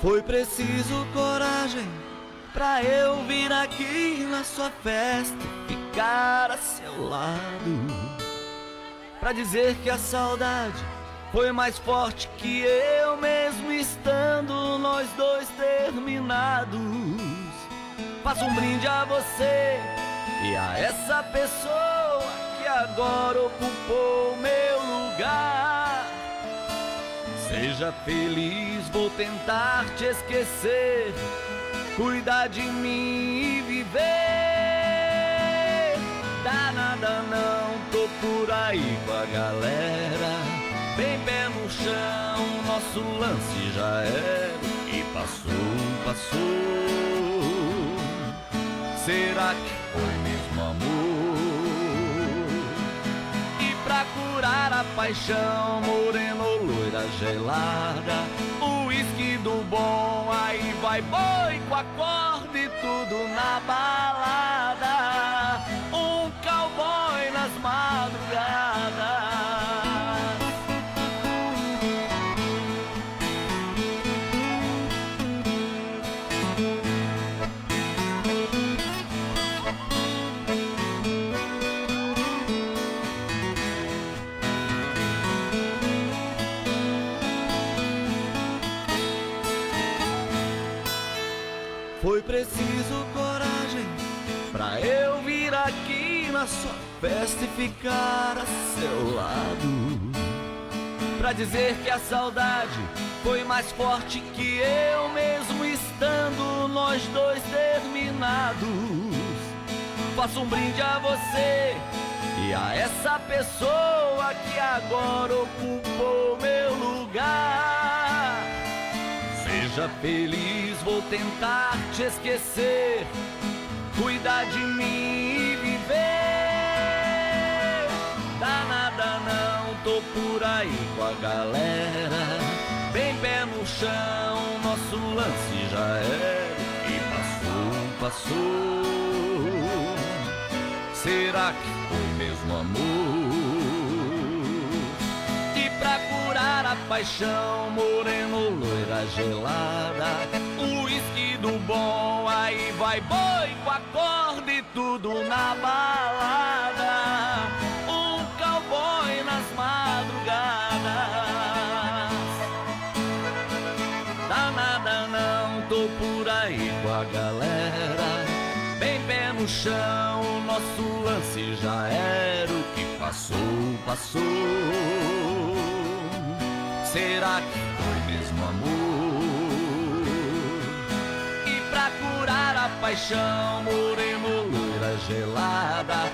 Foi preciso coragem pra eu vir aqui na sua festa e ficar a seu lado. Pra dizer que a saudade foi mais forte que eu mesmo estando nós dois terminados. Faço um brinde a você e a essa pessoa que agora ocupou meu lugar. Seja feliz, vou tentar te esquecer, cuidar de mim e viver. Dá nada não, tô por aí com a galera, bem pé no chão, nosso lance já era e passou, passou. Será que foi paixão, moreno, loira, gelada, o uísque do bom, aí vai boi com a corda e tudo na balada. Foi preciso coragem pra eu vir aqui na sua festa e ficar a seu lado. Pra dizer que a saudade foi mais forte que eu mesmo estando nós dois terminados. Faço um brinde a você e a essa pessoa que agora ocupou meu Seja feliz, vou tentar te esquecer, cuidar de mim e viver. Dá nada não, tô por aí com a galera, bem pé no chão, nosso lance já é e passou, passou. Será que foi mesmo amor? Paixão, moreno, loira, gelada. Uísque do bom, aí vai boi com a corda e tudo na balada. Um cowboy nas madrugadas. Dá nada não, tô por aí com a galera. Bem pé no chão, o nosso lance já era o que passou, passou. Será que foi mesmo amor? E pra curar a paixão, moreno, loira, gelada,